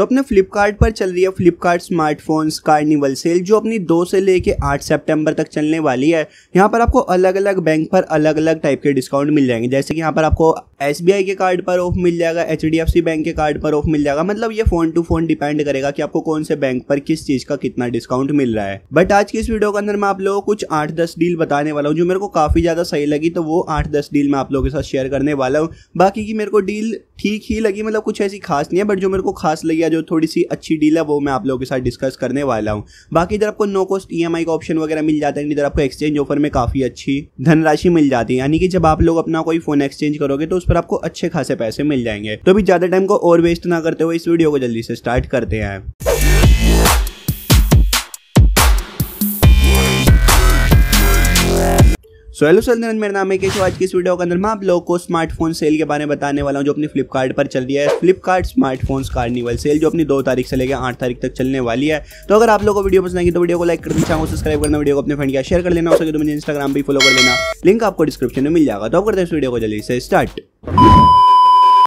तो अपने फ्लिपकार्ट पर चल रही है फ्लिपकार्ट स्मार्टफोन्स कार्निवल सेल, जो अपनी दो से लेके आठ सितंबर तक चलने वाली है। यहाँ पर आपको अलग अलग बैंक पर अलग अलग टाइप के डिस्काउंट मिल जाएँगे। जैसे कि यहाँ पर आपको SBI के कार्ड पर ऑफ़ मिल जाएगा HDFC बैंक के कार्ड पर ऑफ़ मिल जाएगा। मतलब ये फ़ोन टू फ़ोन डिपेंड करेगा कि आपको कौन से बैंक पर किस चीज़ का कितना डिस्काउंट मिल रहा है। बट आज की इस वीडियो के अंदर मैं आप लोगों को कुछ आठ दस डील बताने वाला हूँ, जो मेरे को काफ़ी ज़्यादा सही लगी तो वो आठ दस डील मैं आप लोगों के साथ शेयर करने वाला हूँ। बाकी की मेरे को डील ठीक ही लगी मतलब कुछ ऐसी खास नहीं है, बट जो मेरे को खास लगी जो थोड़ी सी अच्छी डील है, वो मैं आप लोगों के साथ डिस्कस करने वाला हूँ। बाकी इधर आपको नो कॉस्ट ई का ऑप्शन वगैरह मिल जाता है, इधर आपको एक्सचेंज ऑफ़र में काफ़ी अच्छी धनराशि मिल जाती है। यानी कि जब आप लोग अपना कोई फ़ोन एक्सचेंज करोगे तो उस पर आपको अच्छे खासे पैसे मिल जाएँगे। तो अभी ज़्यादा टाइम को और वेस्ट ना करते हुए इस वीडियो को जल्दी से स्टार्ट करते हैं। सो हेलो सर मेरा नाम है केशव। आज की इस वीडियो के अंदर मैं आप लोगों को स्मार्टफ़ोन सेल के बारे में बताने वाला हूँ, जो अपनी फ्लिपकार्ट पर चल रही है। फ्लिपकार्ट स्मार्टफोन्स कार्निवल सेल जो अपनी दो तारीख से लेकर आठ तारीख तक चलने वाली है। तो अगर आप लोगों को वीडियो पसंद आएगी तो वीडियो को लाइक करना। चैनल सब्सक्राइब करना वीडियो को अपने फ्रेंड का शेयर कर लेना। हो सके तो मुझे इंस्टाग्राम भी फॉलो कर लेना। लिंक आपको डिस्क्रिप्शन में मिल जाएगा। तो करते हैं इस वीडियो को जल्दी से स्टार्ट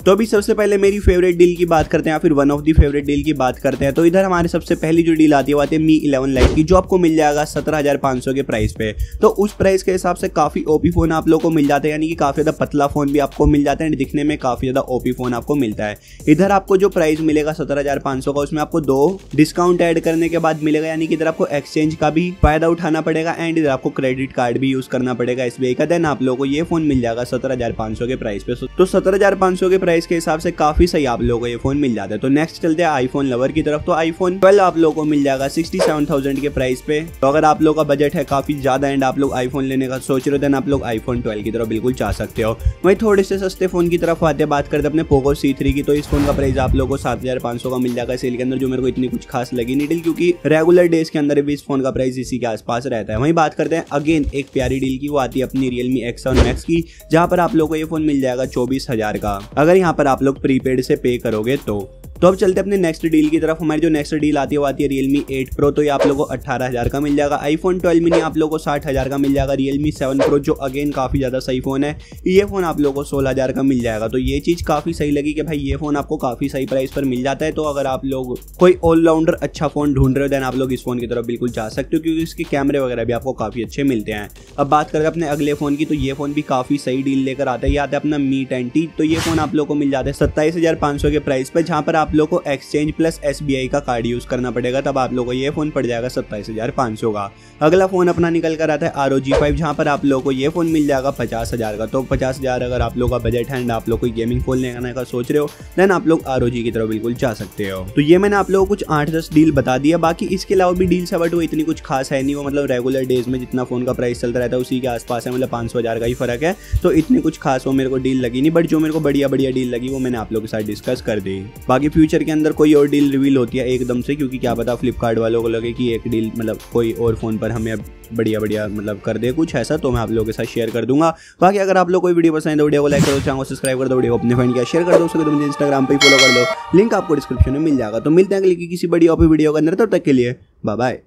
तो अभी सबसे पहले मेरी फेवरेट डील की बात करते हैं या फिर one of the favourite deal की बात करते हैं तो इधर हमारे सबसे पहली जो डील आती है वो आती है मी इलेवन लाइट की, जो आपको मिल जाएगा सत्रह हज़ार पाँच सौ के प्राइस पे। तो उस प्राइस के हिसाब से काफ़ी ओपी फ़ोन आप लोग को मिल जाता है, यानी कि काफ़ी ज़्यादा पतला फ़ोन भी आपको मिल जाता है दिखने में काफ़ी ज़्यादा ओपी फ़ोन आपको मिलता है। इधर आपको जो प्राइस मिलेगा सत्रह हज़ार पाँच सौ का, उसमें आपको दो डिस्काउंट एड करने के बाद मिलेगा, यानी कि इधर आपको एक्सचेंज का भी फ़ायदा उठाना पड़ेगा एंड इधर आपको क्रेडिट कार्ड भी यूज़ करना पड़ेगा एस का देन आप लोगों को ये फ़ोन मिल जाएगा सत्रह हज़ार पाँच सौ के प्राइस पे। तो सत्रह हज़ार पाँच सौ के प्राइस के हिसाब से काफ़ी सही आप लोगों को ये फ़ोन मिल जाता है। तो नेक्स्ट चलते हैं आईफोन लवर की तरफ़। तो आईफोन ट्वेल्व आप लोगों को मिल जाएगा सिक्सटी सेवन थाउज़ेंड के प्राइस पे। तो अगर आप लोग का बजट है काफ़ी ज़्यादा एंड आप लोग आईफोन लेने का सोच रहे हो देन आप लोग आईफोन ट्वेल्व की तरफ़ बिल्कुल चाह सकते हो। वही थोड़े से सस्ते फ़ोन की तरफ़ आते बात करते अपने पोको सी की। तो इस फ़ोन का प्राइस आप लोग को सात का मिल जाएगा सेल के अंदर, जो मेरे को इतनी कुछ खास लगी नहीं डील क्योंकि रेगुलर डेज़ के अंदर भी इस फ़ोन का प्राइस इसी के आसपास रहता है। वही बात करते हैं अगेन एक प्यारी डील की, वो आती है अपनी रियलमी एक्स और मैक्स की, जहाँ पर आप लोग को ये फ़ोन मिल जाएगा चौबीस हज़ार का। अगर यहाँ पर आप लोग प्रीपेड से पे करोगे तो तो अब चलते अपने नेक्स्ट डील की तरफ़। हमारी जो नेक्स्ट डील आती है, वो आती है रियलमी एट प्रो तो ये आप लोगों को अट्ठारह हज़ार का मिल जाएगा। आईफोन ट्वेल्व मिनी आप लोगों को साठ हज़ार का मिल जाएगा। रियलमी सेवन प्रो जो अगेन काफ़ी ज़्यादा सही फ़ोन है, ये फ़ोन आप लोगों को सोलह हज़ार का मिल जाएगा। तो ये चीज़ काफ़ी सही लगी कि भाई ये फ़ोन आपको काफ़ी सही प्राइस पर मिल जाता है। तो अगर आप लोग कोई ऑलराउंडर अच्छा फ़ोन ढूंढ रहे हो देन आप लोग इस फ़ोन की तरफ़ बिल्कुल जा सकते हो, क्योंकि इसके कैमरे वगैरह भी आपको काफ़ी अच्छे मिलते हैं। अब बात करें अपने अगले फ़ोन की तो ये फ़ोन भी काफ़ी सही डील लेकर आता है। ये आता है अपना मी टेंटी तो ये फ़ोन आप लोग को मिल जाता है सत्ताईस के प्राइस पर, जहाँ पर आप लोग को एक्सचेंज प्लस एसबीआई का कार्ड यूज़ करना पड़ेगा, तब आप लोगों को ये फ़ोन पड़ जाएगा सत्ताईस हज़ार पाँच सौ का। अगला फ़ोन अपना निकल कर आता है आर ओ जी फाइव जहाँ पर आप लोगों को ये फ़ोन मिल जाएगा पचास हज़ार का। तो पचास हज़ार अगर आप लोग का बजट है एंड आप लोग कोई गेमिंग फ़ोन लेने का सोच रहे हो देन आप लोग आर की तरफ़ बिल्कुल जा सकते हो। तो ये मैंने आप लोगों को कुछ आठ दस डील बता दिया, बाकी इसके अलावा भी डील्स है बट वो इतनी कुछ खास है नहीं, वो मतलब रेगुलर डेज़ में जितना फ़ोन का प्राइस चलता रहता है, उसी के आसपास है मतलब पाँच सौ हज़ार का ही फ़र्क है। तो इतनी कुछ खास वो मेरे को डील लगी नहीं बट जो मेरे को बढ़िया बढ़िया डील लगी, वो मैंने आप लोगों के साथ डिस्कस कर दी। बाकी फ्यूचर के अंदर कोई और डील रिवील होती है एकदम से? क्योंकि क्या पता फ्लिपकार्ट वालों को लगे कि एक डील मतलब कोई और फ़ोन पर हमें बढ़िया बढ़िया मतलब कर दे कुछ ऐसा तो मैं आप लोगों के साथ शेयर कर दूँगा। बाकी अगर आप लोग कोई वीडियो पसंद है तो वीडियो को लाइक करो, चैनल सब्सक्राइब कर दो, वीडियो अपने फ्रेंड का शेयर कर दो, उसको मुझे इंस्टाग्राम पर फॉलो कर दो। लिंक आपको डिस्क्रिप्शन में मिल जाएगा। तो मिलते हैं किसी बड़ी ऑपी वीडियो के अंदर, तब तक के लिए बाय